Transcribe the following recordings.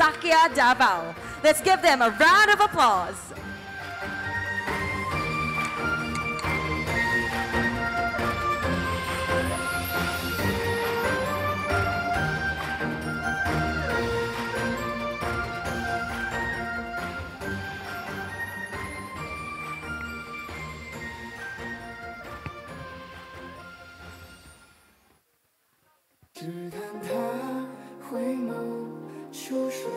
Sakia Daval. Let's give them a round of applause. 秋水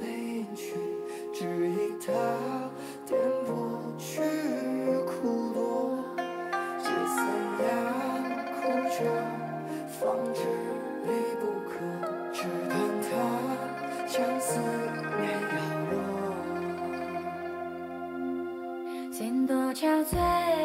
被隐去，只因它点破去。苦落借散，两苦折，方知离不可。只叹他将思念摇落，心多憔悴。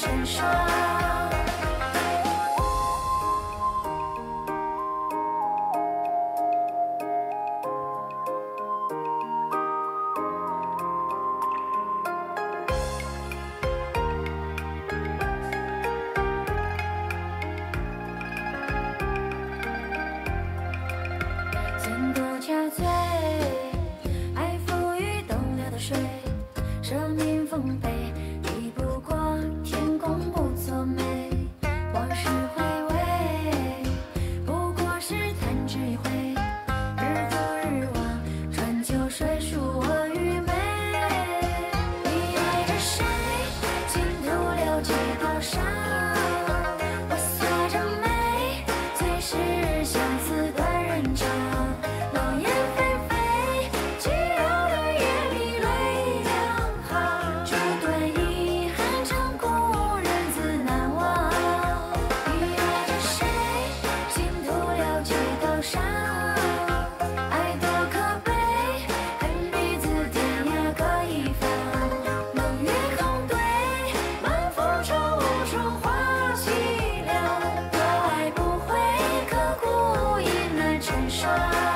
成双。心多憔悴爱付与东流的水舍命奉陪 shine.